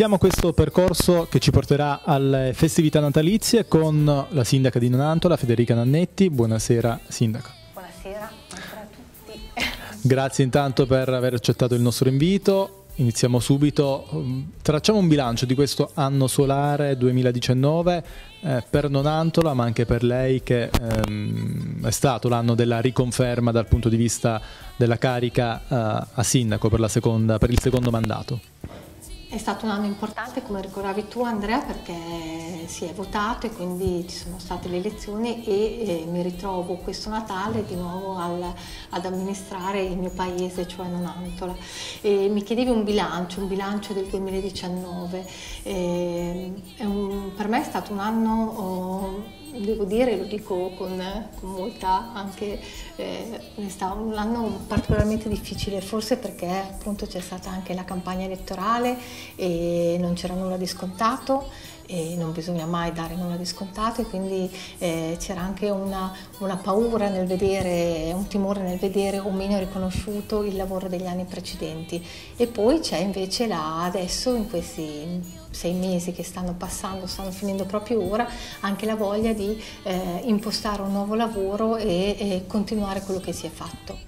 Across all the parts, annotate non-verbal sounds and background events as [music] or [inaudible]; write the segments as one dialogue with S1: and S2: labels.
S1: Iniziamo questo percorso che ci porterà alle festività natalizie con la sindaca di Nonantola, Federica Nannetti. Buonasera sindaca.
S2: Buonasera ancora a tutti. [laughs]
S1: Grazie intanto per aver accettato il nostro invito. Iniziamo subito, tracciamo un bilancio di questo anno solare 2019 eh, per Nonantola ma anche per lei che ehm, è stato l'anno della riconferma dal punto di vista della carica eh, a sindaco per, seconda, per il secondo mandato.
S2: È stato un anno importante, come ricordavi tu Andrea, perché si è votato e quindi ci sono state le elezioni e eh, mi ritrovo questo Natale di nuovo al, ad amministrare il mio paese, cioè Nonantola. E mi chiedevi un bilancio, un bilancio del 2019. E, un, per me è stato un anno... Devo dire, lo dico con, con molta anche eh, onestà, un anno particolarmente difficile, forse perché appunto c'è stata anche la campagna elettorale e non c'era nulla di scontato e non bisogna mai dare nulla di scontato e quindi eh, c'era anche una, una, paura nel vedere, un timore nel vedere o meno riconosciuto il lavoro degli anni precedenti. E poi c'è invece là adesso in questi sei mesi che stanno passando, stanno finendo proprio ora, anche la voglia di eh, impostare un nuovo lavoro e, e continuare quello che si è fatto.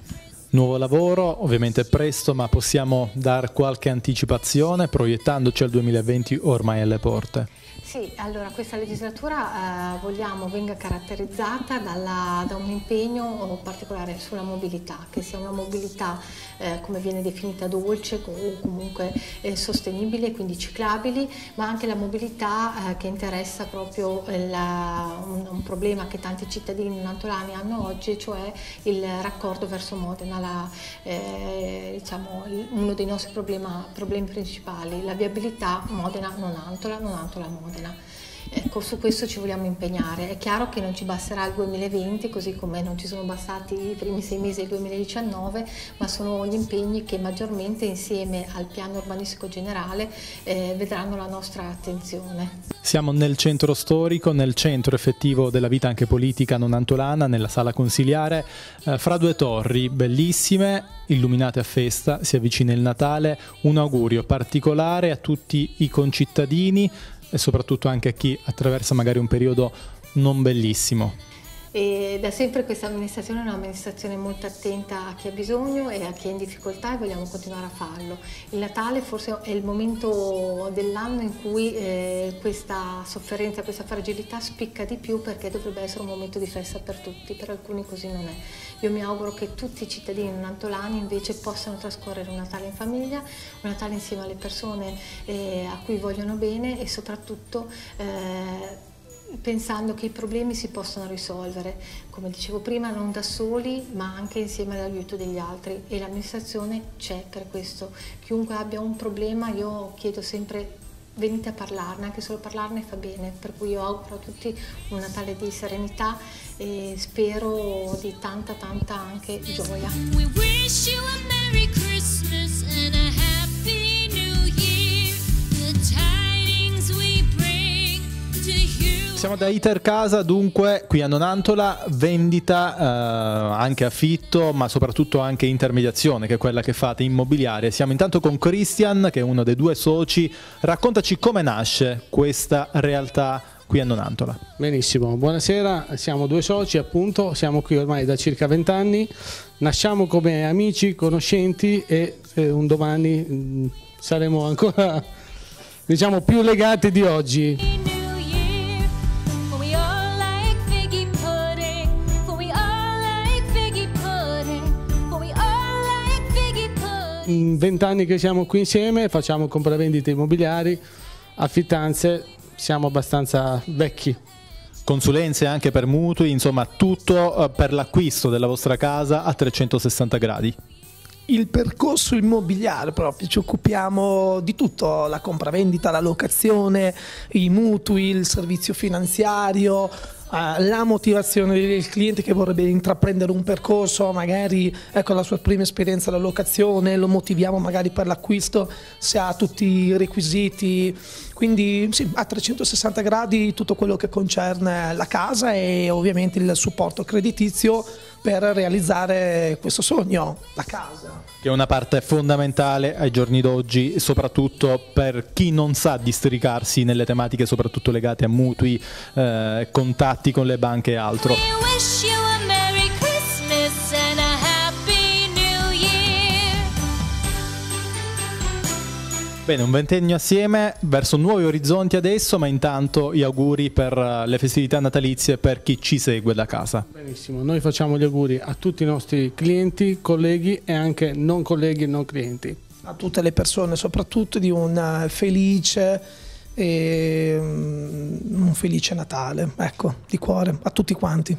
S1: Nuovo lavoro, ovviamente presto, ma possiamo dar qualche anticipazione proiettandoci al 2020 ormai alle porte.
S2: Sì, allora questa legislatura eh, vogliamo venga caratterizzata dalla, da un impegno particolare sulla mobilità, che sia una mobilità eh, come viene definita dolce o comunque eh, sostenibile, quindi ciclabili, ma anche la mobilità eh, che interessa proprio la, un, un, problema che tanti cittadini nantolani hanno oggi, cioè il raccordo verso Modena, la, eh, diciamo, uno dei nostri problema, problemi principali, la viabilità Modena-Nonantola, Nonantola-Modena. Ecco, su questo ci vogliamo impegnare. È chiaro che non ci basterà il 2020, così come non ci sono bastati i primi sei mesi del 2019, ma sono gli impegni che maggiormente insieme al piano urbanistico generale eh, vedranno la nostra attenzione.
S1: Siamo nel centro storico, nel centro effettivo della vita anche politica nonantolana, nella sala consiliare, eh, fra due torri bellissime, illuminate a festa, si avvicina il Natale, un augurio particolare a tutti i concittadini, e soprattutto anche a chi attraversa magari un periodo non bellissimo.
S2: E da sempre questa amministrazione è un'amministrazione molto attenta a chi ha bisogno e a chi è in difficoltà e vogliamo continuare a farlo. Il Natale forse è il momento dell'anno in cui eh, questa sofferenza, questa fragilità spicca di più perché dovrebbe essere un momento di festa per tutti, per alcuni così non è. Io mi auguro che tutti i cittadini nantolani invece possano trascorrere un Natale in famiglia, un Natale insieme alle persone eh, a cui vogliono bene e soprattutto eh, pensando che i problemi si possono risolvere, come dicevo prima, non da soli, ma anche insieme all'aiuto degli altri e l'amministrazione c'è per questo. Chiunque abbia un problema, io chiedo sempre venite a parlarne, anche solo parlarne fa bene, per cui io auguro a tutti un Natale di serenità e spero di tanta tanta anche gioia.
S1: Siamo da Iter Casa, dunque qui a Nonantola, vendita, eh, anche affitto, ma soprattutto anche intermediazione, che è quella che fate immobiliare. Siamo intanto con Christian, che è uno dei due soci. Raccontaci come nasce questa realtà qui a Nonantola.
S3: Benissimo, buonasera, siamo due soci appunto, siamo qui ormai da circa vent'anni, nasciamo come amici, conoscenti e eh, un domani mh, mm, saremo ancora [laughs] diciamo più legati di oggi. In vent'anni che siamo qui insieme, facciamo compravendite immobiliari, affittanze, siamo abbastanza vecchi.
S1: Consulenze anche per mutui, insomma tutto eh, per l'acquisto della vostra casa a 360 gradi
S4: il percorso immobiliare proprio, ci occupiamo di tutto, la compravendita, la locazione, i mutui, il servizio finanziario, eh, la motivazione del cliente che vorrebbe intraprendere un percorso, magari ecco la sua prima esperienza alla locazione, lo motiviamo magari per l'acquisto se ha tutti i requisiti, quindi sì, a 360 gradi tutto quello che concerne la casa e ovviamente il supporto creditizio per realizzare questo sogno, la casa.
S1: Che è una parte fondamentale ai giorni d'oggi, soprattutto per chi non sa districarsi nelle tematiche soprattutto legate a mutui, eh, contatti con le banche e altro. Bene, un ventennio assieme verso nuovi orizzonti adesso, ma intanto gli auguri per eh, le festività natalizie per chi ci segue da casa.
S3: Benissimo, noi facciamo gli auguri a tutti i nostri clienti, colleghi e anche non colleghi e non clienti.
S4: a tutte le persone, soprattutto di un eh, felice e mm, un felice Natale, ecco, di cuore, a tutti quanti.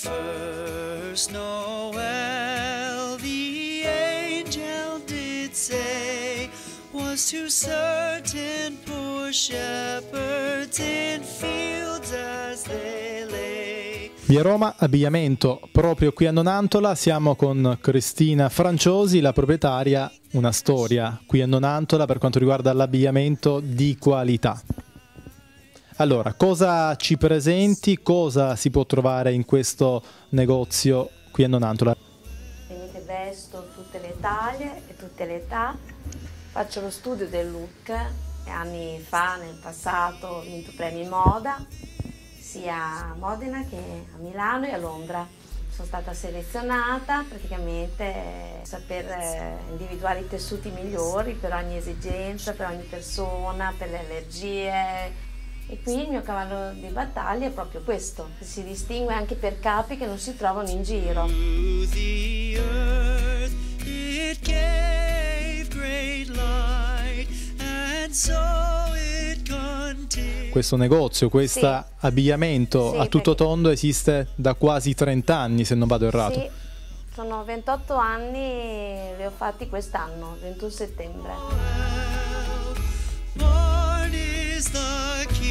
S5: First Noel, the angel did say, was to certain poor shepherds in fields as they lay.
S1: Via Roma, abbigliamento proprio qui a Nonantola, siamo con Cristina Franciosi, la proprietaria, una storia qui a Nonantola per quanto riguarda l'abbigliamento di qualità. Allora, cosa ci presenti, cosa si può trovare in questo negozio qui a Nonantola?
S6: Venite vesto tutte le taglie e tutte le età. Faccio lo studio del look e anni fa, nel passato, ho vinto premi moda sia a Modena che a Milano e a Londra. Sono stata selezionata praticamente eh, saper eh, individuare i tessuti migliori per ogni esigenza, per ogni persona, per le allergie. E qui il mio cavallo di battaglia è proprio questo, si distingue anche per capi che non si trovano in giro.
S1: Questo negozio, questo
S6: Sì.
S1: abbigliamento
S6: Sì,
S1: a tutto
S6: perché-
S1: tondo esiste da quasi 30 anni, se non vado errato.
S6: Sì, sono 28 anni, li ho fatti quest'anno, 21 settembre.
S5: Born is the King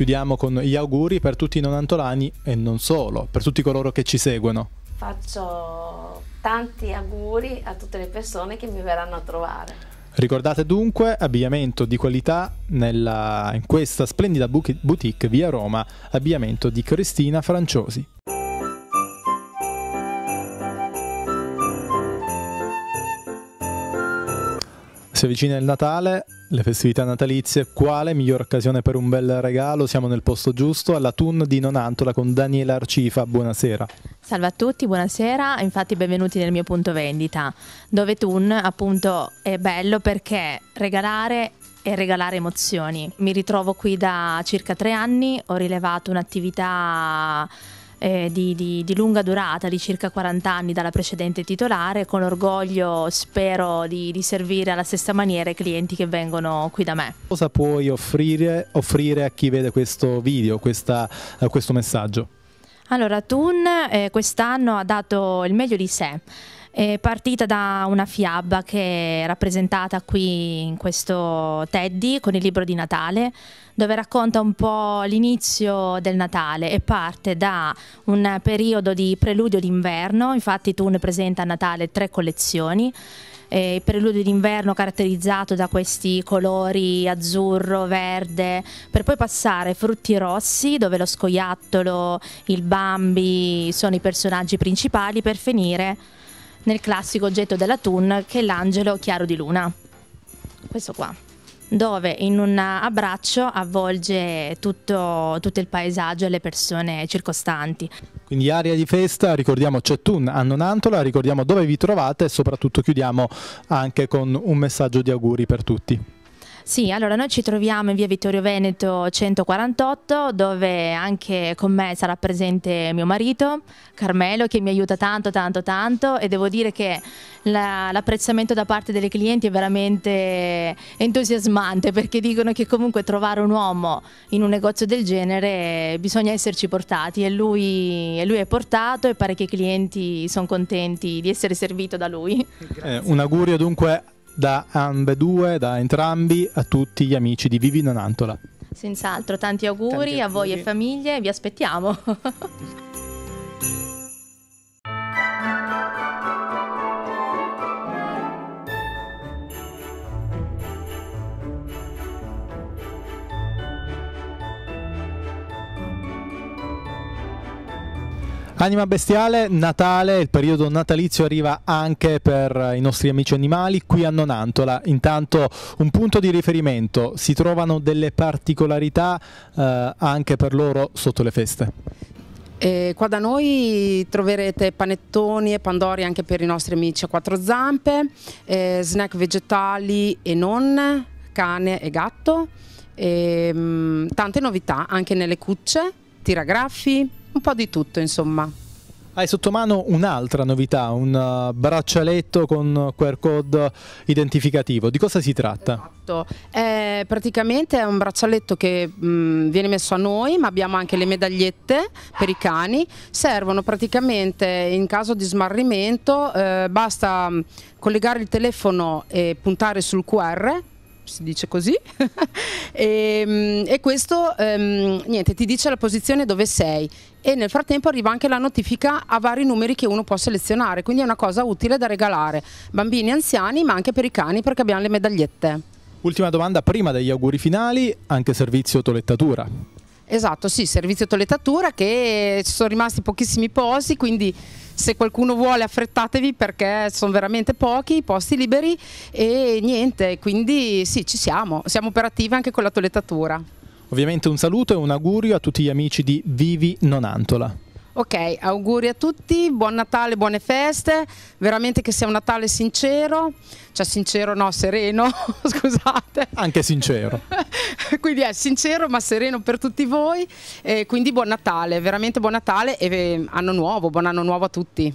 S1: Chiudiamo con gli auguri per tutti i nonantolani e non solo, per tutti coloro che ci seguono.
S6: Faccio tanti auguri a tutte le persone che mi verranno a trovare.
S1: Ricordate dunque abbigliamento di qualità nella- in questa splendida boutique via Roma, abbigliamento di Cristina Franciosi. Si avvicina il Natale, le festività natalizie, quale miglior occasione per un bel regalo? Siamo nel posto giusto, alla TUN di Nonantola con Daniela Arcifa, buonasera.
S7: Salve a tutti, buonasera, infatti benvenuti nel mio punto vendita, dove Tun appunto è bello perché regalare e regalare emozioni. Mi ritrovo qui da circa tre anni, ho rilevato un'attività eh, di, di- di lunga durata, di circa 40 anni dalla precedente titolare, con orgoglio spero di, di servire alla stessa maniera i clienti che vengono qui da me.
S1: Cosa puoi offrire, offrire a chi vede questo video, questa- eh, questo messaggio?
S7: Allora, Thun eh, quest'anno ha dato il meglio di sé. È partita da una fiaba che è rappresentata qui in questo Teddy con il libro di Natale, dove racconta un po' l'inizio del Natale e parte da un periodo di preludio d'inverno. Infatti, Thun presenta a Natale tre collezioni. Eh, il preludio d'inverno caratterizzato da questi colori azzurro, verde, per poi passare frutti rossi dove lo scoiattolo, il Bambi sono i personaggi principali per finire nel classico oggetto della Toon che è l'angelo chiaro di luna. Questo qua dove in un abbraccio avvolge tutto, tutto il paesaggio e le persone circostanti.
S1: Quindi aria di festa, ricordiamo c'è Tun a Nonantola, ricordiamo dove vi trovate e soprattutto chiudiamo anche con un messaggio di auguri per tutti.
S7: Sì, allora noi ci troviamo in via Vittorio Veneto 148 dove anche con me sarà presente mio marito Carmelo che mi aiuta tanto tanto tanto e devo dire che la- l'apprezzamento da parte delle clienti è veramente entusiasmante perché dicono che comunque trovare un uomo in un negozio del genere bisogna esserci portati e lui, e lui è portato e parecchi clienti sono contenti di essere servito da lui.
S1: Eh, un augurio dunque da ambedue, da entrambi, a tutti gli amici di Vivi Nonantola.
S7: Senz'altro, tanti auguri,
S3: Tanti
S7: a voi e
S3: auguri.
S7: famiglie, vi aspettiamo. [laughs]
S1: Anima bestiale, Natale, il periodo natalizio arriva anche per i nostri amici animali qui a Nonantola. Intanto un punto di riferimento, si trovano delle particolarità eh, anche per loro sotto le feste.
S8: E qua da noi troverete panettoni e pandori anche per i nostri amici a quattro zampe, eh, snack vegetali e non, cane e gatto, e, mm, tante novità anche nelle cucce, tiragraffi, un po' di tutto insomma.
S1: Hai sotto mano un'altra novità, un uh, braccialetto con QR code identificativo. Di cosa si tratta?
S8: Esatto. Eh, praticamente è un braccialetto che mh, viene messo a noi, ma abbiamo anche le medagliette per i cani. Servono praticamente in caso di smarrimento, eh, basta mh, collegare il telefono e puntare sul QR. Si dice così, [laughs] e, mh, e questo ehm, niente, ti dice la posizione dove sei e nel frattempo arriva anche la notifica a vari numeri che uno può selezionare, quindi è una cosa utile da regalare bambini anziani, ma anche per i cani perché abbiamo le medagliette.
S1: Ultima domanda prima degli auguri finali, anche servizio tolettatura.
S8: Esatto, sì, servizio toilettatura che ci sono rimasti pochissimi posti, quindi se qualcuno vuole affrettatevi perché sono veramente pochi i posti liberi e niente, quindi sì, ci siamo, siamo operativi anche con la toilettatura.
S1: Ovviamente un saluto e un augurio a tutti gli amici di Vivi Nonantola.
S8: Ok, auguri a tutti, buon Natale, buone feste, veramente che sia un Natale sincero, cioè sincero no, sereno, [laughs] scusate.
S1: Anche sincero. [laughs]
S8: quindi è sincero ma sereno per tutti voi, e quindi buon Natale, veramente buon Natale e eh, anno nuovo, buon anno nuovo a tutti.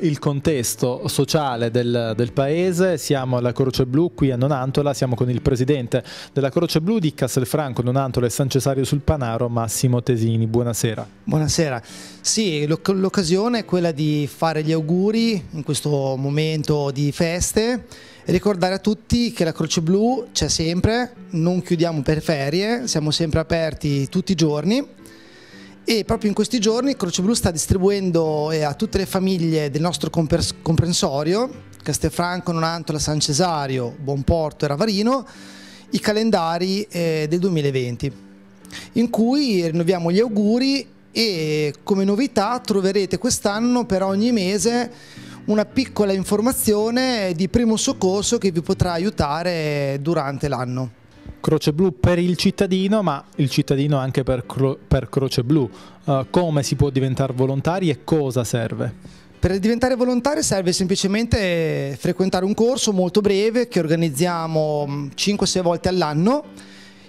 S1: Il contesto sociale del, del paese siamo alla Croce Blu qui a Nonantola, siamo con il presidente della Croce Blu di Castelfranco, Nonantola e San Cesario sul Panaro, Massimo Tesini. Buonasera.
S9: Buonasera. Sì, l'oc- l'occasione è quella di fare gli auguri in questo momento di feste e ricordare a tutti che la Croce Blu c'è sempre, non chiudiamo per ferie, siamo sempre aperti tutti i giorni e proprio in questi giorni Croce Blu sta distribuendo eh, a tutte le famiglie del nostro comprensorio, Castelfranco, Nonantola, San Cesario, Buonporto e Ravarino, i calendari eh, del 2020 in cui rinnoviamo gli auguri e come novità troverete quest'anno per ogni mese una piccola informazione di primo soccorso che vi potrà aiutare durante l'anno.
S1: Croce Blu per il cittadino, ma il cittadino anche per, Cro- per Croce Blu. Uh, come si può diventare volontari e cosa serve?
S9: Per diventare volontari serve semplicemente frequentare un corso molto breve che organizziamo mm, 5-6 volte all'anno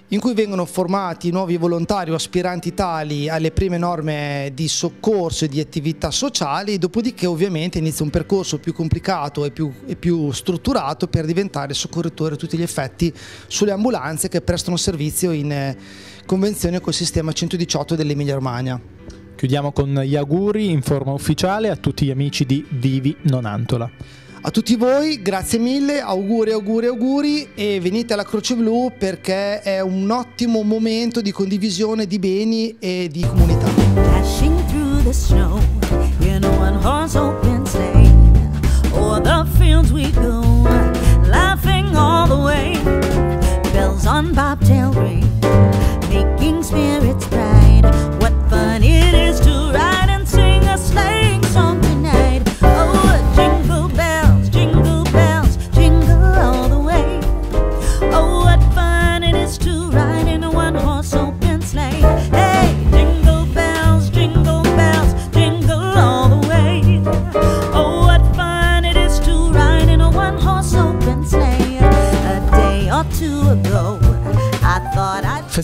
S9: in cui vengono formati nuovi volontari o aspiranti tali alle prime norme di soccorso e di attività sociali, dopodiché ovviamente inizia un percorso più complicato e più, e più strutturato per diventare soccorritore a tutti gli effetti sulle ambulanze che prestano servizio in eh, convenzione col sistema 118 dell'Emilia Romagna.
S1: Chiudiamo con gli auguri in forma ufficiale a tutti gli amici di Vivi Nonantola.
S9: A tutti voi, grazie mille, auguri, auguri, auguri e venite alla Croce Blu perché è un ottimo momento di condivisione di beni e di comunità.
S10: On bobtail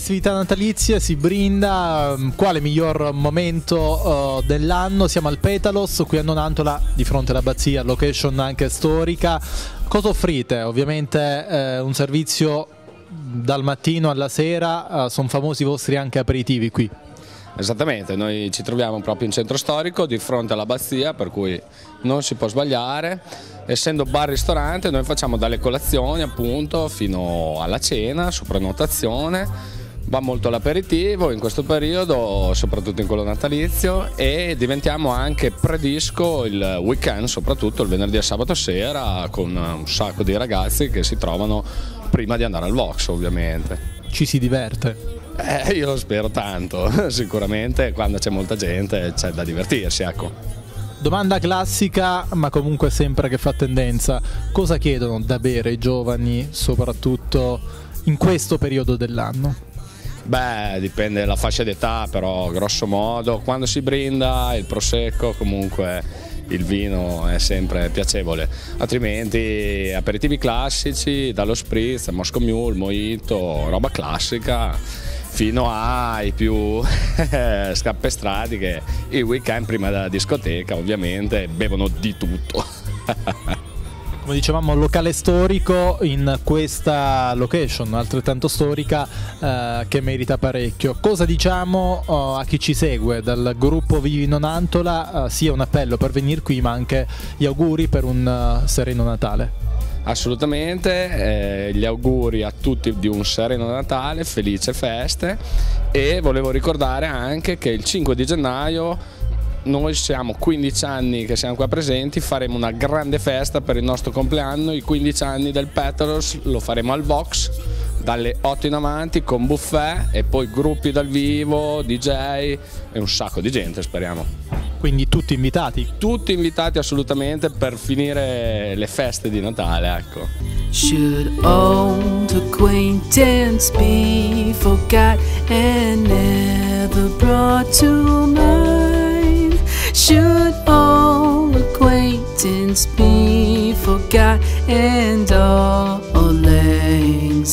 S1: Festività natalizie, si brinda, mm, quale miglior momento eh, dell'anno? Siamo al Petalos, qui a Nonantola, di fronte all'abbazia, location anche storica. Cosa offrite? Ovviamente eh, un servizio dal mattino alla sera, sono famosi i vostri anche aperitivi qui.
S11: Esattamente, noi ci troviamo proprio in centro storico di fronte all'abbazia per cui non si può sbagliare. Essendo bar-ristorante noi facciamo dalle colazioni appunto fino alla cena su prenotazione va molto l'aperitivo in questo periodo, soprattutto in quello natalizio, e diventiamo anche predisco il weekend, soprattutto il venerdì e sabato sera, con un sacco di ragazzi che si trovano prima di andare al Vox, ovviamente.
S1: Ci si diverte.
S11: Eh, io lo spero tanto, [laughs] sicuramente quando c'è molta gente c'è da divertirsi, ecco.
S1: Domanda classica, ma comunque sempre che fa tendenza. Cosa chiedono da bere i giovani, soprattutto in questo periodo dell'anno?
S11: Beh, dipende dalla fascia d'età, però grosso modo quando si brinda il prosecco comunque il vino è sempre piacevole, altrimenti aperitivi classici, dallo spritz, Moscow Mule, Mojito, roba classica, fino ai più [laughs] scappestrati che il weekend prima della discoteca ovviamente bevono di tutto. [laughs]
S1: Come dicevamo, locale storico in questa location, altrettanto storica, eh, che merita parecchio. Cosa diciamo oh, a chi ci segue dal gruppo Vivi Nonantola? Eh, sia un appello per venire qui, ma anche gli auguri per un eh, sereno Natale.
S11: Assolutamente, eh, gli auguri a tutti di un sereno Natale, felice feste e volevo ricordare anche che il 5 di gennaio noi siamo 15 anni che siamo qua presenti, faremo una grande festa per il nostro compleanno, i 15 anni del Petros lo faremo al Vox dalle 8 in avanti con buffet e poi gruppi dal vivo, DJ e un sacco di gente speriamo.
S1: Quindi tutti invitati?
S11: Tutti invitati assolutamente per finire le feste di Natale, ecco.
S12: Should old acquaintance be forgot and never brought to mind? Should old acquaintance be forgot and all lang?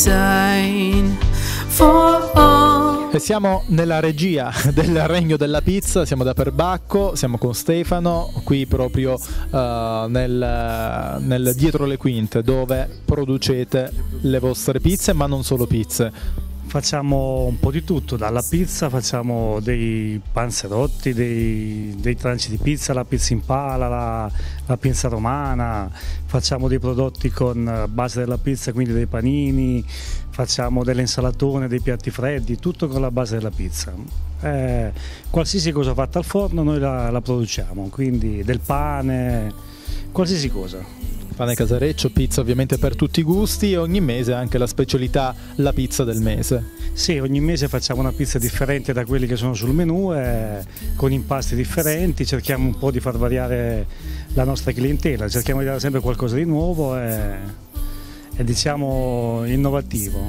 S12: For all
S1: E siamo nella regia [laughs] del Regno della Pizza, siamo da Perbacco, siamo con Stefano, qui proprio eh, nel, nel dietro le quinte dove producete le vostre pizze, ma non solo pizze.
S13: Facciamo un po' di tutto, dalla pizza facciamo dei panzerotti, dei, dei tranci di pizza, la pizza in pala, la, la pizza romana, facciamo dei prodotti con base della pizza, quindi dei panini, facciamo delle insalatone, dei piatti freddi, tutto con la base della pizza. Eh, qualsiasi cosa fatta al forno noi la, la produciamo, quindi del pane, qualsiasi cosa.
S1: Pane casareccio, pizza ovviamente per tutti i gusti e ogni mese anche la specialità, la pizza del mese.
S13: Sì, ogni mese facciamo una pizza differente da quelli che sono sul menù, eh, con impasti differenti, cerchiamo un po' di far variare la nostra clientela, cerchiamo di dare sempre qualcosa di nuovo e, e diciamo innovativo.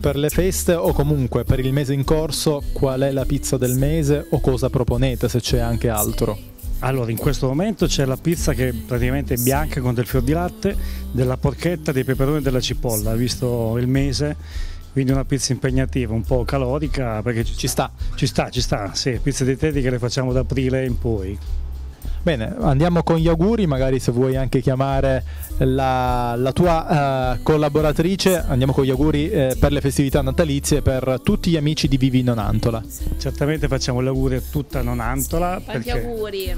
S1: Per le feste o comunque per il mese in corso, qual è la pizza del mese o cosa proponete se c'è anche altro?
S13: Allora, in questo momento c'è la pizza che praticamente è bianca con del fior di latte, della porchetta, dei peperoni e della cipolla, visto il mese, quindi una pizza impegnativa, un po' calorica, perché ci,
S1: sta.
S13: ci sta, ci sta, sì, pizze dietetiche le facciamo da aprile in poi.
S1: Bene, andiamo con gli auguri, magari se vuoi anche chiamare la, la tua eh, collaboratrice, andiamo con gli auguri eh, per le festività natalizie per tutti gli amici di Vivi Nonantola.
S13: Certamente facciamo gli auguri a tutta Nonantola.
S14: Tanti
S13: perché,
S14: auguri.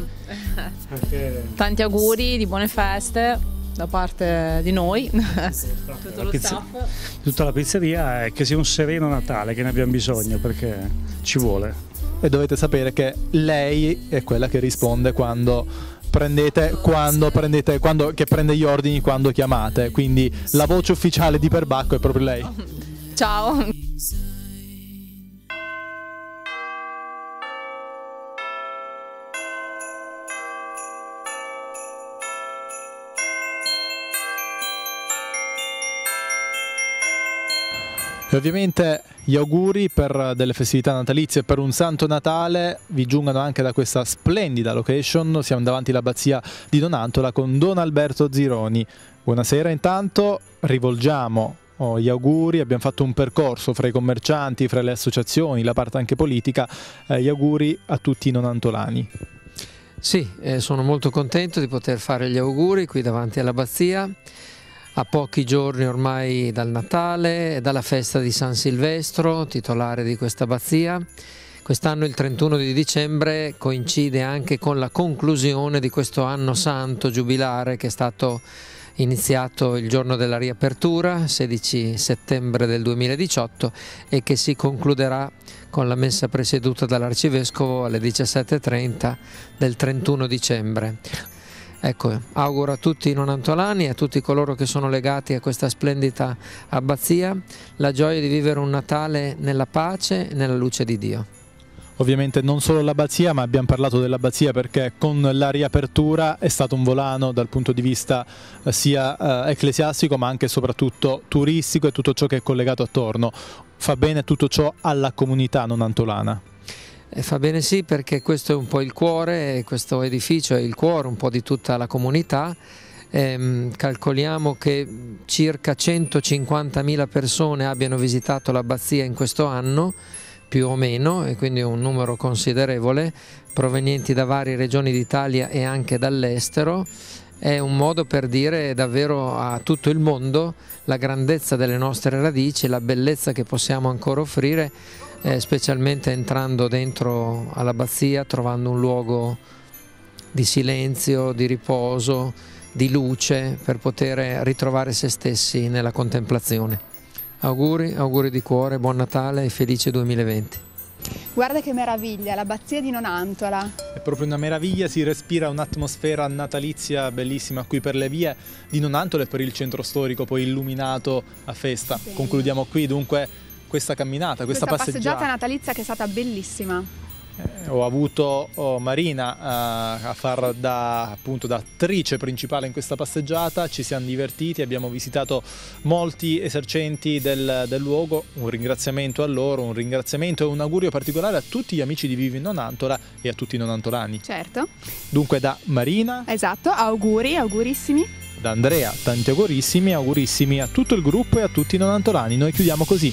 S13: perché
S14: Tanti auguri di buone feste da parte di noi, [laughs] tutto
S13: la
S14: lo
S13: pizza-
S14: staff.
S13: tutta la pizzeria è che sia un sereno Natale, che ne abbiamo bisogno, perché ci vuole.
S1: E dovete sapere che lei è quella che risponde quando prendete, quando prendete, quando, che prende gli ordini quando chiamate. Quindi la voce ufficiale di Perbacco è proprio lei.
S14: Ciao.
S1: E ovviamente gli auguri per delle festività natalizie e per un santo Natale vi giungano anche da questa splendida location. Siamo davanti all'abbazia di Donantola con Don Alberto Zironi. Buonasera intanto, rivolgiamo oh, gli auguri, abbiamo fatto un percorso fra i commercianti, fra le associazioni, la parte anche politica, eh, gli auguri a tutti i nonantolani.
S15: Sì, eh, sono molto contento di poter fare gli auguri qui davanti all'abbazia, a pochi giorni ormai dal Natale dalla festa di San Silvestro, titolare di questa abbazia. Quest'anno il 31 di dicembre coincide anche con la conclusione di questo anno santo giubilare che è stato iniziato il giorno della riapertura, 16 settembre del 2018, e che si concluderà con la messa presieduta dall'Arcivescovo alle 17.30 del 31 dicembre. Ecco, auguro a tutti i nonantolani e a tutti coloro che sono legati a questa splendida abbazia la gioia di vivere un Natale nella pace e nella luce di Dio.
S1: Ovviamente non solo l'abbazia, ma abbiamo parlato dell'abbazia perché con la riapertura è stato un volano dal punto di vista eh, sia eh, ecclesiastico ma anche e soprattutto turistico e tutto ciò che è collegato attorno. Fa bene tutto ciò alla comunità nonantolana.
S15: E fa bene sì perché questo è un po' il cuore, questo edificio è il cuore un po' di tutta la comunità. Ehm, calcoliamo che circa 150.000 persone abbiano visitato l'abbazia in questo anno, più o meno, e quindi un numero considerevole, provenienti da varie regioni d'Italia e anche dall'estero. È un modo per dire davvero a tutto il mondo la grandezza delle nostre radici, la bellezza che possiamo ancora offrire eh, specialmente entrando dentro all'abbazia, trovando un luogo di silenzio, di riposo, di luce per poter ritrovare se stessi nella contemplazione. Auguri, auguri di cuore, buon Natale e felice 2020.
S16: Guarda che meraviglia, l'abbazia di Nonantola.
S1: È proprio una meraviglia, si respira un'atmosfera natalizia bellissima qui per le vie di Nonantola e per il centro storico poi illuminato a festa.
S16: Sì.
S1: Concludiamo qui dunque questa camminata, questa,
S16: Questa passeggiata
S1: passeggiata.
S16: natalizia che è stata bellissima.
S1: Eh, ho avuto oh, Marina eh, a far da, appunto, da attrice principale in questa passeggiata, ci siamo divertiti, abbiamo visitato molti esercenti del, del luogo, un ringraziamento a loro, un ringraziamento e un augurio particolare a tutti gli amici di Vivi Nonantola e a tutti i nonantolani.
S16: Certo.
S1: Dunque da Marina,
S16: Esatto, auguri, augurissimi.
S1: da Andrea, tanti augurissimi, augurissimi a tutto il gruppo e a tutti i nonantolani. Noi chiudiamo così.